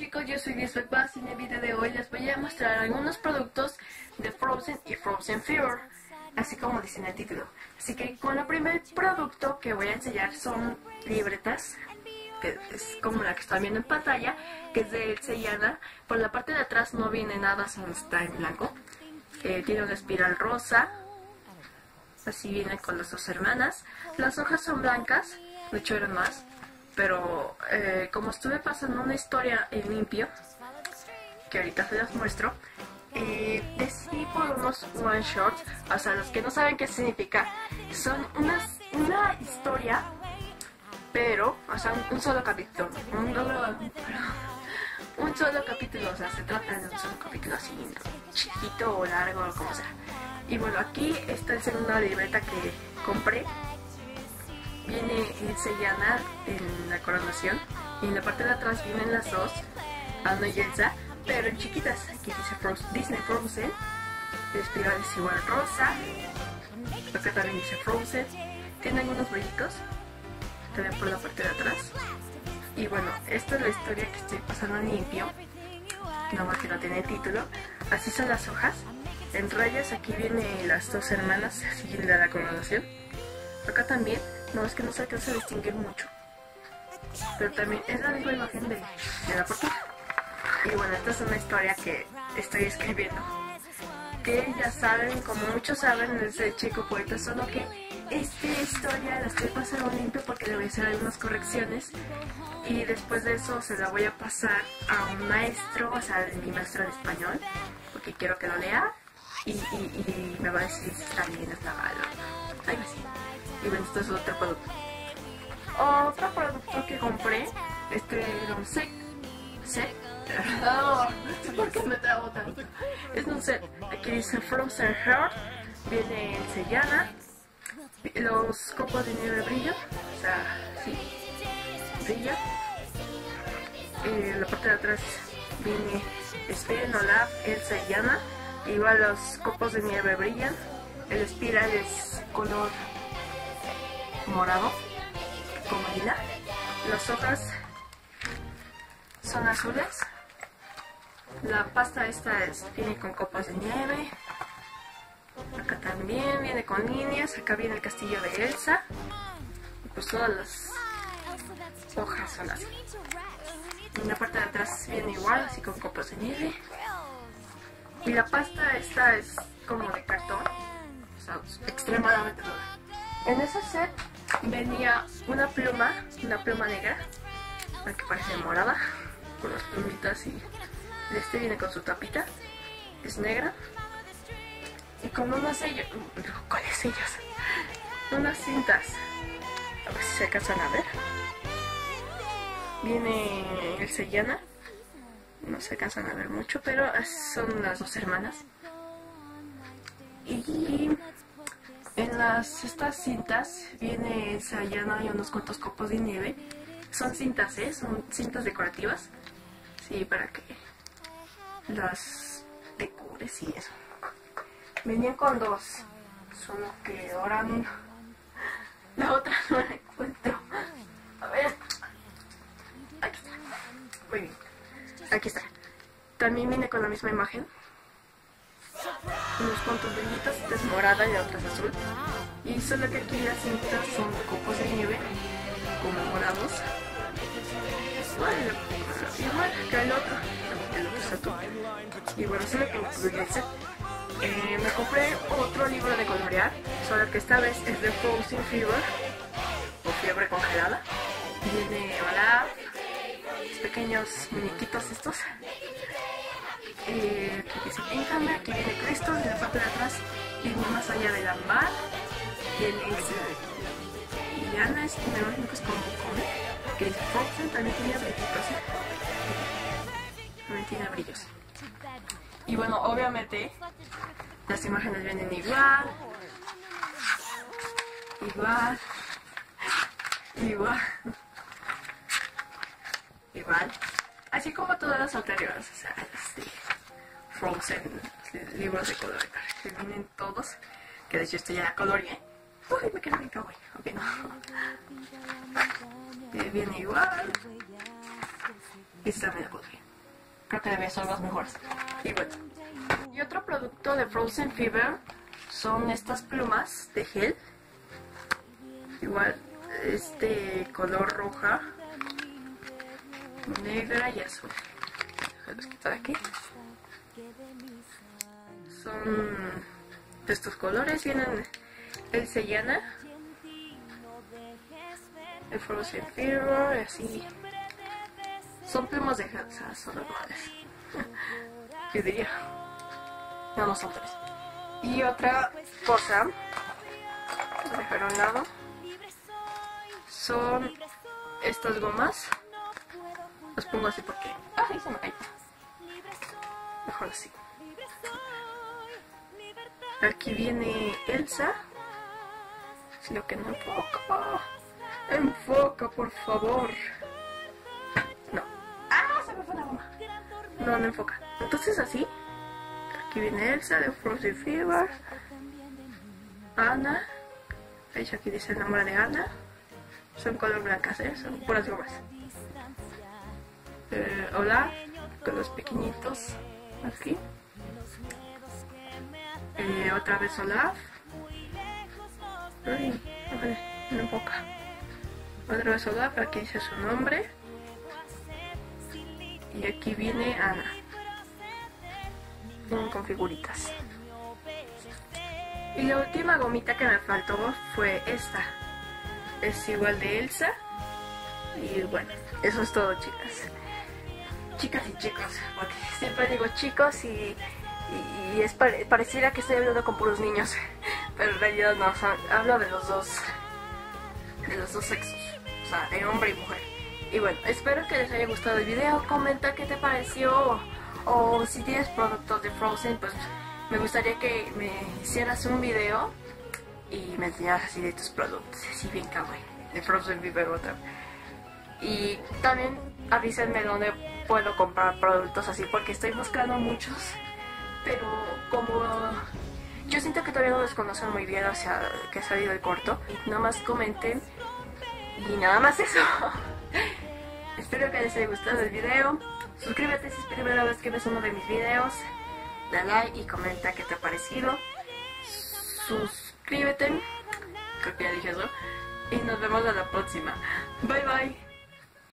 chicos, yo soy Bass y en el video de hoy les voy a mostrar algunos productos de Frozen y Frozen Fever, así como dice en el título. Así que con el primer producto que voy a enseñar son libretas, que es como la que están viendo en pantalla, que es de Seyana. Por la parte de atrás no viene nada, solo está en blanco. Eh, tiene una espiral rosa, así viene con las dos hermanas. Las hojas son blancas, de hecho eran más pero eh, como estuve pasando una historia en limpio, que ahorita se las muestro, eh, decidí por unos one shots, o sea, los que no saben qué significa, son una historia, pero, o sea, un, solo capítulo, un, un, solo capítulo, o sea, se trata de un solo capítulo así, chiquito o largo o como sea. Y bueno, aquí esta es una libreta que compré viene Seyana en la coronación y en la parte de atrás vienen las dos, Anna y Elsa, pero chiquitas. Aquí dice Disney Frozen, el espiral es igual rosa, acá también dice Frozen, tiene algunos brillitos, también por la parte de atrás. Y bueno, esta es la historia que estoy pasando en limpio, no más que no tiene título. Así son las hojas. En rayas aquí vienen las dos hermanas, así de la coronación. Acá también no, es que no se alcanza a distinguir mucho. Pero también es la misma imagen de, la portada. Y bueno, esta es una historia que estoy escribiendo. Que ya saben, como muchos saben, es de Chico Poeta, solo que esta historia la estoy pasando limpio porque le voy a hacer algunas correcciones y después de eso se la voy a pasar a un maestro, o sea, mi maestro de español, porque quiero que lo lea y, me va a decir si está está mal. Ahí va y bueno, esto es otro producto. Otro producto que compré, este era un set. Set. No, no sé por qué me trago tanto. Es un set. Aquí dice Frozen Heart. Viene en Sellana. Los copos de nieve brillan. O sea, sí. Brilla. Eh, la parte de atrás viene Spirit Olaf, Elsa y Yana. Igual los copos de nieve brillan. El espiral es color morado con lila. Las hojas son azules. La pasta esta es, viene con copas de nieve. Acá también viene con líneas. Acá viene el castillo de Elsa. Y pues todas las hojas son así. En la parte de atrás viene igual, así con copas de nieve. Y la pasta esta es como de cartón. O extremadamente dura. En ese set venía una pluma, una pluma negra, la que parece morada, con las plumitas y este viene con su tapita, es negra, y con unos sellos, ¿cuáles? Unas cintas, a ver si se alcanzan a ver. Viene el sellana, no se alcanzan a ver mucho, pero son las dos hermanas. Y en las, estas cintas viene ensayada y unos cuantos copos de nieve. Son cintas, ¿eh? Son cintas decorativas. Sí, para que las decores y eso. Venían con dos. Solo que ahora La otra no la encuentro. A ver. Aquí está. Muy bien. Aquí está. También viene con la misma imagen unos cuantos esta es morada y la otra es azul. Y solo que aquí las cintas son copos de nieve, como morados. Igual, igual que el otro, el otro azul. Y bueno, solo que incluye. Eh, me compré otro libro de colorear, solo que esta vez es de Frozen Fever, o fiebre congelada. Viene, hola, pequeños muñequitos estos eh, dice Benjamin, aquí viene Cristo, en la parte de atrás viene más allá de la mar, viene y Ana es me imagino que es como que el Foxen también tiene brillitos, también tiene brillos. Y bueno, obviamente las imágenes vienen igual, igual, igual, igual, así como todas las anteriores. Frozen, libros de color, que vienen todos, que de hecho esto ya coloreé. Uy, me queda bien kawaii, ok, no. Eh, viene igual. Y me la coloreé. creo que debe ser los mejores. Y bueno. Y otro producto de Frozen Fever son estas plumas de gel. Igual, este color roja, negra y azul. Déjalo quitar aquí. Son de estos colores, vienen el Sellana, el Frozen Fever, así. Son plumas de sea, son mejores. Yo diría. No, no son tres. Y otra cosa, voy a dejar a un lado, son estas gomas. Las pongo así porque... ¡Ay, se me cae! Mejor así. Aquí viene Elsa. Sino que no enfoca. Enfoca, por favor. No. ¡Ah! Se me fue la goma. No, no enfoca. Entonces así. Aquí viene Elsa de Frozen Fever. Ana. Ella aquí dice el nombre de Ana. Son color blancas, ¿eh? son puras gomas. Eh, hola, con los pequeñitos aquí. Eh, otra vez Olaf. Ay, no enfoca. Otra vez Olaf, aquí dice su nombre. Y aquí viene Ana con figuritas. Y la última gomita que me faltó fue esta. Es igual de Elsa. Y bueno, eso es todo chicas. Chicas y chicos, porque siempre digo chicos y, y, es pareciera que estoy hablando con puros niños. Pero en realidad no, hablo de los dos, de los dos sexos. O sea, de hombre y mujer. Y bueno, espero que les haya gustado el video. Comenta qué te pareció o si tienes productos de Frozen, pues me gustaría que me hicieras un video y me enseñaras así de tus productos, así bien kawaii, de Frozen Fever otra. Y también avísenme dónde puedo comprar productos así, porque estoy buscando muchos, pero como yo siento que todavía no los conocen muy bien, o sea, que ha salido el corto, nada más comenten y nada más eso. Espero que les haya gustado el video. Suscríbete si es primera vez que ves uno de mis videos. Da like y comenta qué te ha parecido. Suscríbete. Creo que ya dije eso. Y nos vemos a la próxima. Bye bye.